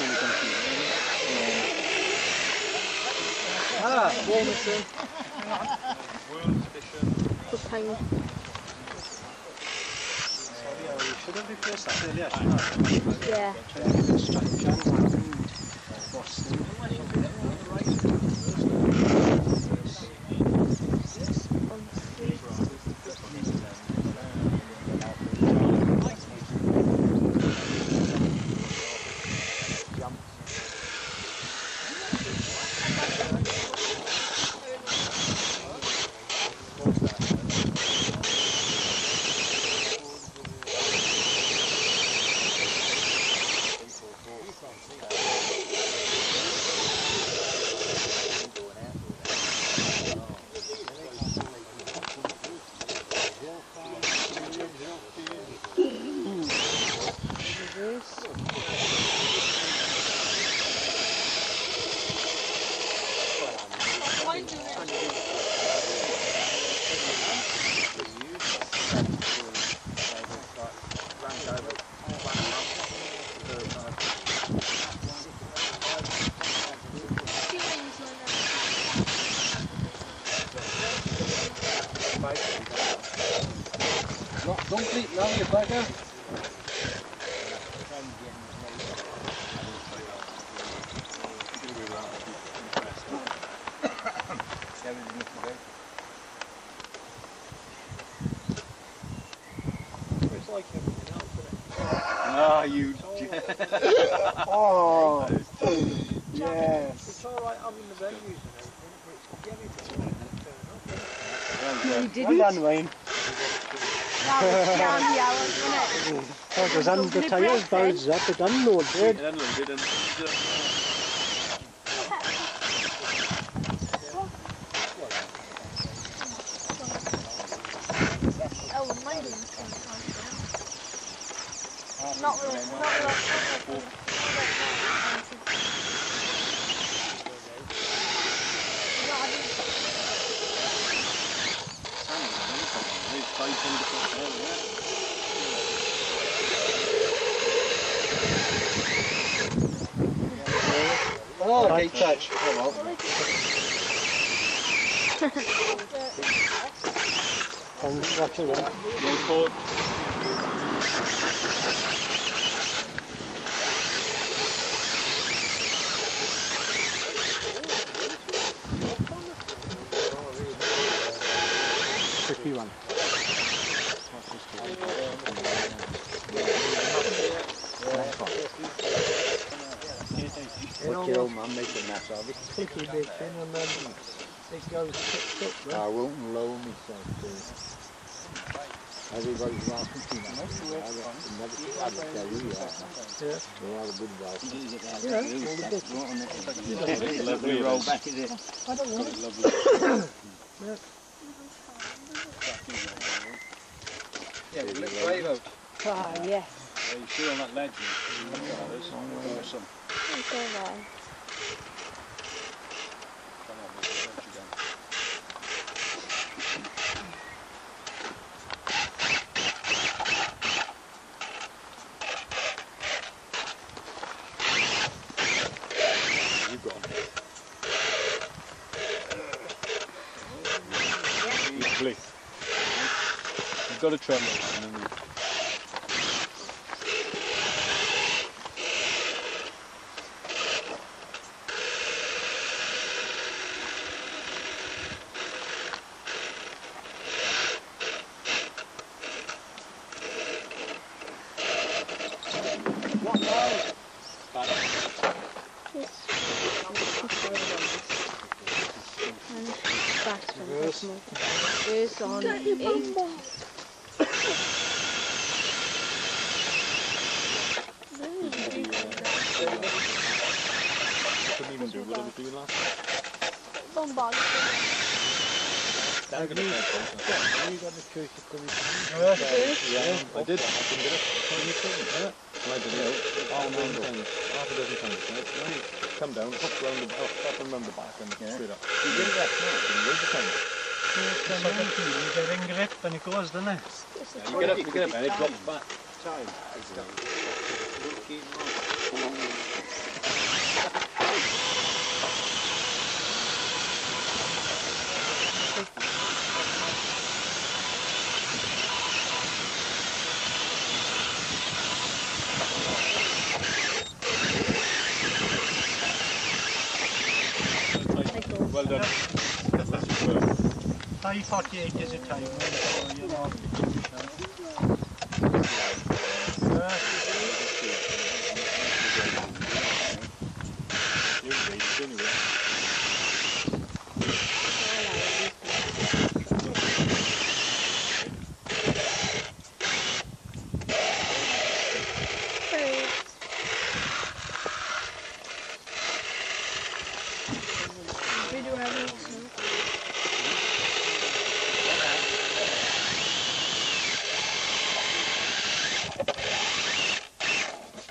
one we don't see. Ah, Walmerton. Good shouldn't Yeah. Don't bleed now, you bugger. It's like everything else, isn't? Ah, you. Oh, yes. It's alright having the venues and everything, but it's getting to turn up. You Well done, Wayne. Was it? Oh, there's under tyres, bows up, it unloaded. Oh, mine didn't Not really, not really, not Oh, okay, touch. Oh, well. And watch it run. Sticky bit in and then it goes tipped up. I won't lower myself to Everybody's welcome to that. I don't- never had a tell you that. Yeah. They have a good welcome. Yeah, all the bits. Lovely roll back, is it? I don't know. Yeah, we look brave out. Ah, yes. You see on that ledge? Awesome. It's all right. Come on, let's get you down. You got it. You've got to tremble. and then you- Reverse. Reverse on eight. Couldn't even do what I was doing last Bombard. time. You got the choice of coming. Yeah, I did. I couldn't get it. Yeah. And I did it. Half a dozen times. Half a dozen times. Right? Right. Come down, hop round the, hop, hop and round the back and straight up. You did that now. Loads of times. It's the mountain, you get in grip and it goes, doesn't it? Yeah, you get up, you get up and it drops back. Well done. Thai 48 is a time. So, you know. Uh, You're raised anyway. Video evidence.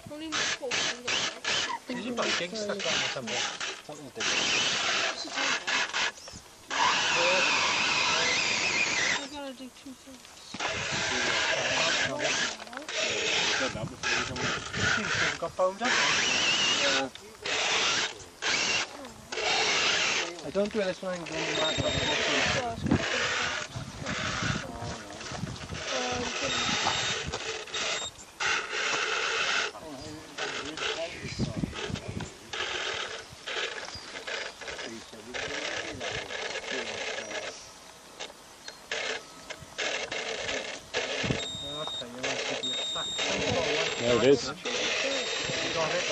Only four is it about gigs stuck on or something? I gotta do two things. Done that I don't do this one going back. So I was gonna do- Um, Okay, you want to be a fact. There it is. You got it?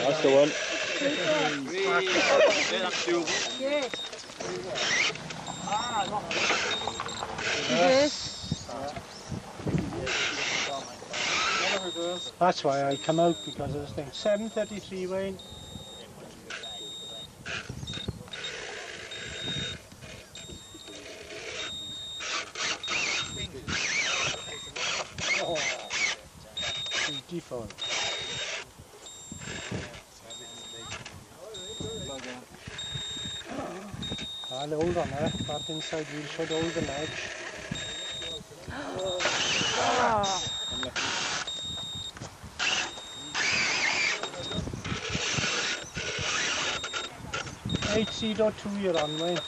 That's the one. Yes. Yes. That's why I come out because of this thing. 733 Wayne. Oh, default. I'll hold on there, back inside wheel should hold the ledge. Oh. Eight seat or two you're on Wayne.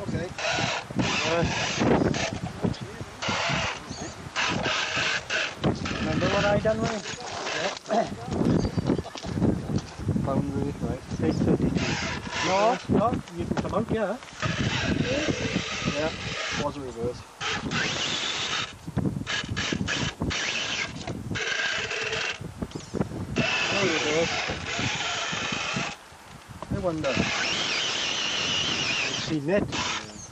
Okay. Remember I done Wayne? Boundary, right. 832. No, no, you can come out, yeah. Yeah. Was a reverse. No. I wonder. Seen it.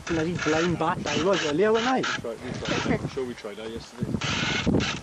Bloody blind bat I was earlier when I. Tried, we. I'm sure we tried that yesterday.